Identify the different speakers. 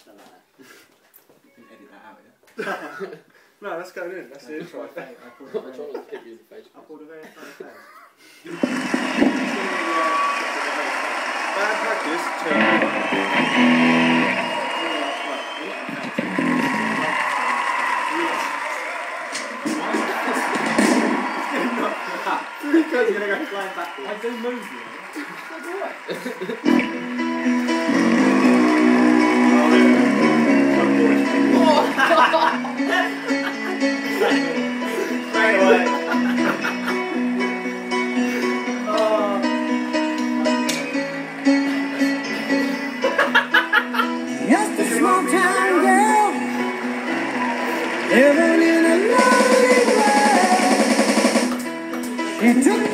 Speaker 1: accent like that.
Speaker 2: You can edit that out, yeah?
Speaker 3: No, that's going in. That's the intro.
Speaker 2: I pulled a
Speaker 4: I'm
Speaker 2: very-
Speaker 4: trying to hit you in the face.
Speaker 2: I pulled a very funny face.
Speaker 3: Bad practice
Speaker 2: Because you're gonna go flying backwards.
Speaker 1: I do move, you know. You took